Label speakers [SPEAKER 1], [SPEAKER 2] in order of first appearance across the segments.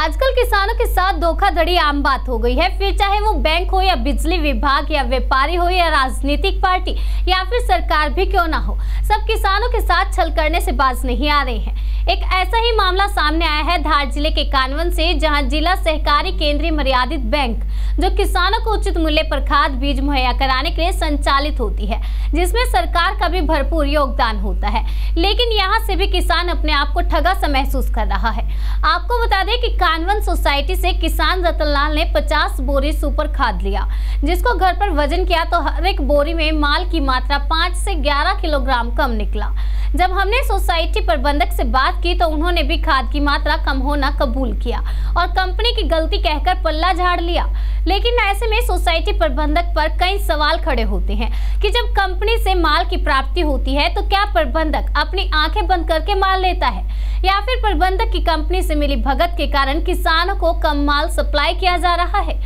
[SPEAKER 1] आजकल किसानों के साथ धोखाधड़ी आम बात हो गई है। फिर चाहे वो बैंक हो या बिजली विभाग या व्यापारी हो या राजनीतिक पार्टी, या फिर सरकार भी क्यों ना हो। सब किसानों के साथ छल करने से बाज नहीं आ रहे हैं। एक ऐसा ही मामला सामने आया है धार ज़िले के कानवन से, जहाँ जिला सहकारी केंद्रीय मर्यादित बैंक, जो किसानों को उचित मूल्य पर खाद, बीज मुहैया कराने के लिए संचालित होती है, जिसमें सरकार का भी भरपूर योगदान होता है। लेकिन यहाँ से भी किसान अपने आप को ठगा सा महसूस कर रहा है। आपको बता दें कि कानवन सोसाइटी से किसान रतनलाल ने 50 बोरी सुपर खाद लिया, जिसको घर पर वज़न किया तो हर एक बोरी में माल की मात्रा 5 से 11 किलोग्राम कम निकला। जब हमने सोसाइटी प्रबंधक से बात की तो उन्होंने भी खाद की मात्रा कम होना कबूल किया और कंपनी की गलती कहकर पल्ला झाड़ लिया। लेकिन ऐसे में सोसाइटी प्रबंधक पर कई सवाल खड़े होते हैं कि जब कंपनी से माल की प्राप्ति होती है तो क्या प्रबंधक अपनी आँखें बंद करके माल लेता है? या फिर प्रबंधक की कंपनी से मिली भगत के कारण किसानों को कम माल सप्लाई किया जा रहा है?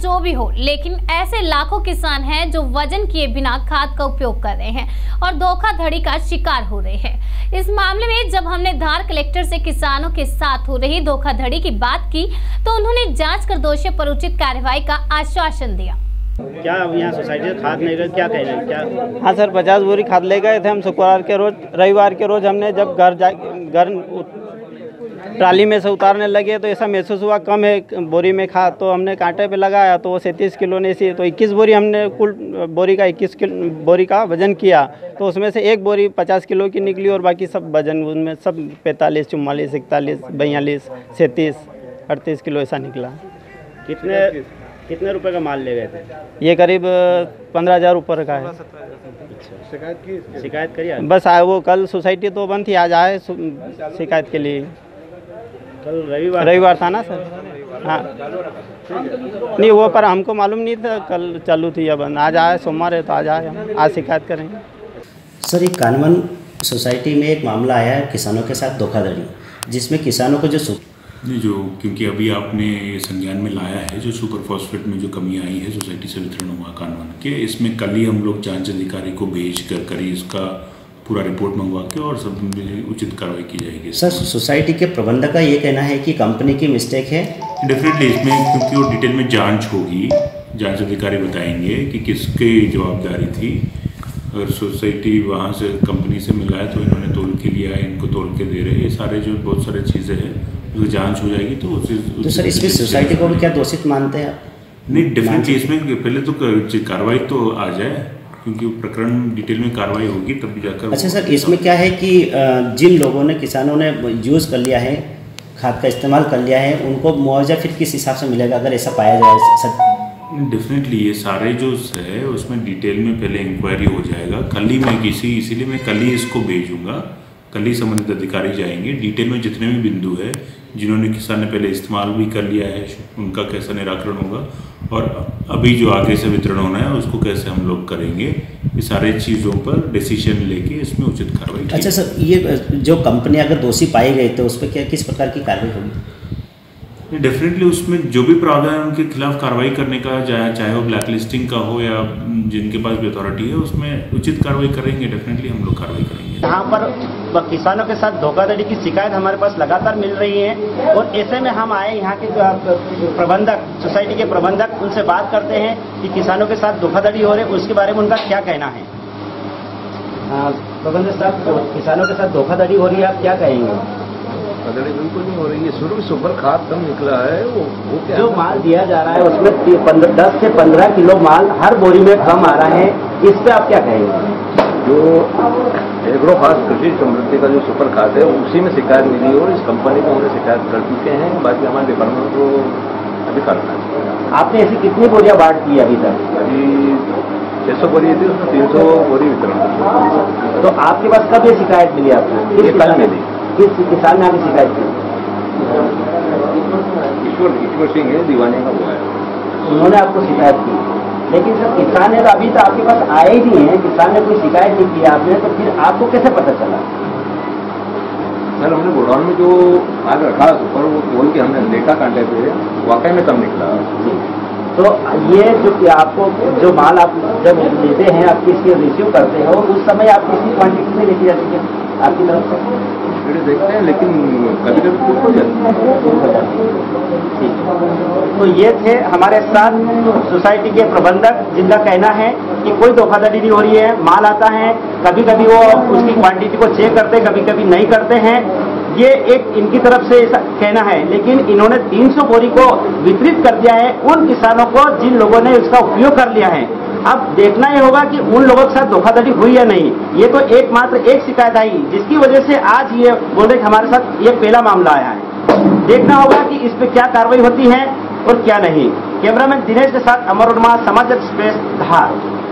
[SPEAKER 1] जो भी हो लेकिन ऐसे लाखों किसान हैं जो वज़न किए बिना खाद का उपयोग कर रहे हैं और धोखाधड़ी का शिकार हो रहे हैं। इस मामले में जब हमने धार कलेक्टर से किसानों के साथ हो रही धोखाधड़ी की बात की तो उन्होंने जाँच कर दोषियों पर उचित कार्रवाई का आश्वासन दिया।
[SPEAKER 2] क्या अब यहाँ सोसाइटी खाद नहीं गए क्या कह? रहे हैं क्या?
[SPEAKER 3] हाँ सर पचास बोरी खाद ले गए थे हम शुक्रवार के रोज रविवार के रोज हमने जब घर जा घर ट्राली में से उतारने लगे तो ऐसा महसूस हुआ कम है बोरी में खाद तो हमने कांटे पे लगाया तो वो सैंतीस किलो ने सी तो 21 बोरी हमने कुल बोरी का 21 किलो बोरी का वज़न किया तो उसमें से एक बोरी 50 किलो की निकली और बाकी सब वज़न उनमें सब पैंतालीस चुम्बालीस इकतालीस बयालीस सैंतीस अड़तीस किलो ऐसा निकला।
[SPEAKER 2] कितने कितने रुपए का माल ले गए थे?
[SPEAKER 3] ये करीब पंद्रह हज़ार ऊपर का है।
[SPEAKER 2] शिकायत की शिकायत करिए
[SPEAKER 3] बस आए वो कल सोसाइटी तो बंद थी आज आए शिकायत के लिए।
[SPEAKER 2] कल रविवार
[SPEAKER 3] रविवार था ना सर? हाँ। नहीं वो पर हमको मालूम नहीं था कल चालू थी या बंद। आज आए सोमवार है तो आज आए हम। आज शिकायत करेंगे।
[SPEAKER 4] सर एक कानवन सोसाइटी में एक मामला आया है किसानों के साथ धोखाधड़ी जिसमें किसानों को जो सु-
[SPEAKER 5] नहीं जो क्योंकि अभी आपने ये संज्ञान में लाया है जो सुपर फॉस्फेट में जो कमी आई है सोसाइटी से वितरण हुआ कानून के इसमें कल ही हम लोग जाँच अधिकारी को भेज कर कर ही इसका पूरा रिपोर्ट मंगवा के और सब में उचित कार्रवाई की जाएगी।
[SPEAKER 4] सर सोसाइटी के प्रबंधक का ये कहना है कि कंपनी की मिस्टेक है?
[SPEAKER 5] डेफिनेटली इसमें क्योंकि वो डिटेल में जाँच होगी जाँच अधिकारी बताएँगे कि किसकी जवाबदारी थी। अगर सोसाइटी वहाँ से कंपनी से मिला है तो इन्होंने तोल के लिया है इनको तोल के दे रहे हैं। ये सारे जो बहुत सारे चीज़ें हैं उसकी जाँच हो जाएगी तो उसी
[SPEAKER 4] तो सर इसमें सोसाइटी को भी क्या दोषित मानते हैं आप?
[SPEAKER 5] नहीं डेफिनेटली इसमें पहले तो कार्रवाई तो आ जाए। क्योंकि वो प्रकरण डिटेल में कार्रवाई होगी तब भी जाकर
[SPEAKER 4] अच्छा सर इसमें क्या है कि जिन लोगों ने किसानों ने यूज़ कर लिया है खाद का इस्तेमाल कर लिया है उनको मुआवजा फिर किस हिसाब से मिलेगा अगर ऐसा पाया जाए सर?
[SPEAKER 5] डेफिनेटली ये सारे जो है उसमें डिटेल में पहले इंक्वायरी हो जाएगा। कल ही मैं किसी इसीलिए मैं कल ही इसको भेजूँगा। कल ही संबंधित अधिकारी जाएँगे। डिटेल में जितने भी बिंदु है जिन्होंने किसान ने पहले इस्तेमाल भी कर लिया है उनका कैसा निराकरण होगा और अभी जो आगे से वितरण होना है उसको कैसे हम लोग करेंगे ये सारे चीज़ों पर डिसीज़न लेके इसमें उचित कार्रवाई
[SPEAKER 4] अच्छा सर ये जो कंपनी अगर दोषी पाई गई तो उस पर क्या किस प्रकार की कार्रवाई होगी?
[SPEAKER 5] डेफिनेटली उसमें जो भी प्रावधान है उनके खिलाफ कार्रवाई करने का चाहे चाहे वो ब्लैक लिस्टिंग का हो या जिनके पास भी अथॉरिटी है उसमें उचित कार्रवाई करेंगे डेफिनेटली हम लोग कार्रवाई करेंगे।
[SPEAKER 2] यहाँ पर किसानों के साथ धोखाधड़ी की शिकायत हमारे पास लगातार मिल रही है और ऐसे में हम आए यहाँ के प्रबंधक सोसाइटी के प्रबंधक उनसे बात करते हैं कि किसानों के साथ धोखाधड़ी हो रही है उसके बारे में उनका क्या कहना है प्रबंधक साहब किसानों के साथ धोखाधड़ी हो रही है आप क्या कहेंगे?
[SPEAKER 6] कदड़ी बिल्कुल नहीं हो रही है। शुरू सुपर खाद कम निकला है वो वो क्या
[SPEAKER 2] जो माल दिया जा रहा है उसमें दस से पंद्रह किलो माल हर बोरी में कम आ रहा है। इस पर आप क्या कहेंगे?
[SPEAKER 6] जो एग्रो खाद कृषि समृद्धि का जो सुपर खाद है उसी में शिकायत मिली और इस कंपनी को उन्हें शिकायत कर चुके हैं। बाकी हमारे डिपार्टमेंट को अभी करना है।
[SPEAKER 2] आपने ऐसी कितनी बोरियाँ बांट दी अभी तक?
[SPEAKER 6] अभी छह सौ बोरी थी उसमें तीन सौ बोरी वितरण। की।
[SPEAKER 2] तो आपके पास कब ये शिकायत मिली आपको?
[SPEAKER 6] ये कल मिली।
[SPEAKER 2] किस किसान ने आपकी शिकायत की?
[SPEAKER 6] ईश्वर ईश्वर सिंह है दीवाने का हुआ है।
[SPEAKER 2] उन्होंने आपको शिकायत की। लेकिन सर किसान ने तो अभी तो आपके पास आए ही नहीं है किसान ने कोई शिकायत नहीं की आपने तो फिर आपको कैसे पता चला?
[SPEAKER 6] सर हमने गोडाउन में जो माल रखा सुपर वो बोल के हमने देखा कांटे पे वाकई में कम निकला।
[SPEAKER 2] तो ये जो कि आपको जो माल आप जब लेते हैं आप किसी रिसीव करते हो उस समय आप किसी क्वांटिटी में लेके जाते हैं आपकी तरफ़ से?
[SPEAKER 6] देखते हैं लेकिन कभी कभी चूक हो जाती
[SPEAKER 2] ठीक है। तो ये थे हमारे साथ सोसाइटी के प्रबंधक जिनका कहना है कि कोई धोखाधड़ी नहीं हो रही है माल आता है कभी कभी वो उसकी क्वांटिटी को चेक करते हैं कभी कभी नहीं करते हैं। ये एक इनकी तरफ़ से कहना है लेकिन इन्होंने 300 बोरी को वितरित कर दिया है उन किसानों को जिन लोगों ने इसका उपयोग कर लिया है। अब देखना ही होगा कि उन लोगों के साथ धोखाधड़ी हुई या नहीं। ये तो एकमात्र एक शिकायत आई, जिसकी वजह से आज ये बोल रहे हमारे साथ ये पहला मामला आया है। देखना होगा कि इस पर क्या कार्रवाई होती है और क्या नहीं। कैमरामैन दिनेश के साथ अमर उर्मा समाज एक्सप्रेस धार।